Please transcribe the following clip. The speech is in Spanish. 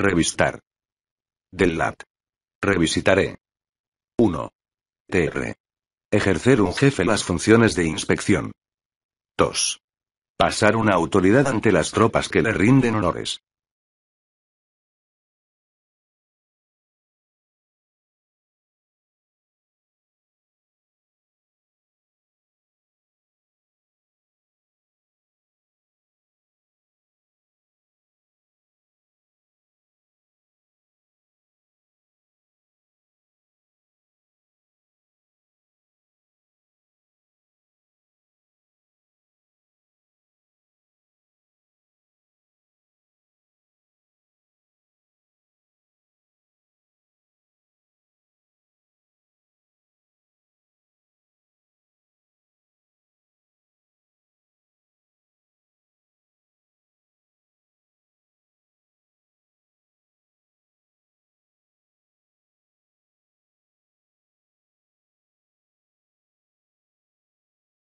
Revistar. Del LAT. Revisitaré. 1. TR. Ejercer un jefe las funciones de inspección. 2. Pasar una autoridad ante las tropas que le rinden honores.